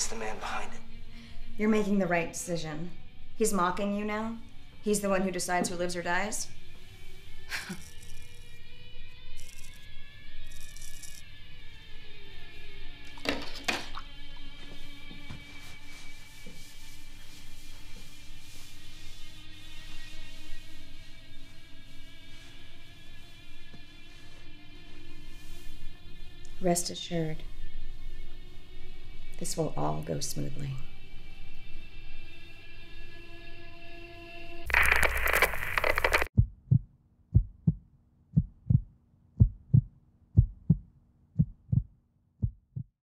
stand behind it. You're making the right decision. He's mocking you now? He's the one who decides who lives or dies? Rest assured, this will all go smoothly.